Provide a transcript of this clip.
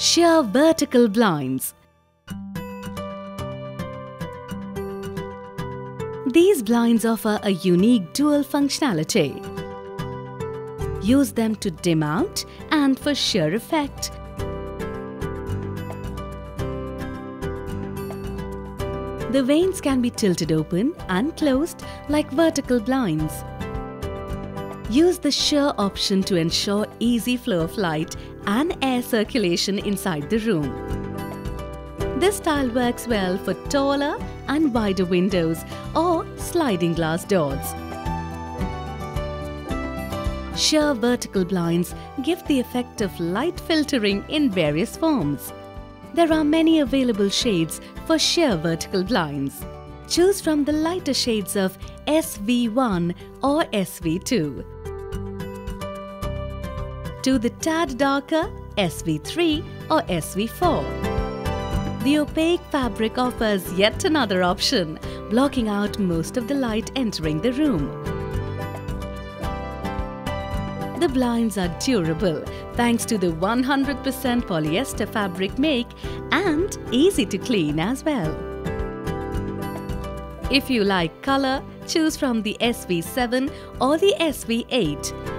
Sheer vertical blinds. These blinds offer a unique dual functionality. Use them to dim out and for sheer effect. The vanes can be tilted open and closed like vertical blinds. Use the sheer option to ensure easy flow of light and air circulation inside the room. This style works well for taller and wider windows or sliding glass doors. Sheer vertical blinds give the effect of light filtering in various forms. There are many available shades for sheer vertical blinds. Choose from the lighter shades of SV1 or SV2 to the tad darker SV3 or SV4. The opaque fabric offers yet another option, blocking out most of the light entering the room. The blinds are durable thanks to the 100% polyester fabric make and easy to clean as well. If you like color, choose from the SV7 or the SV8